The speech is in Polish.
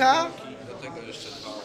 Jaka? Do tego jeszcze dwa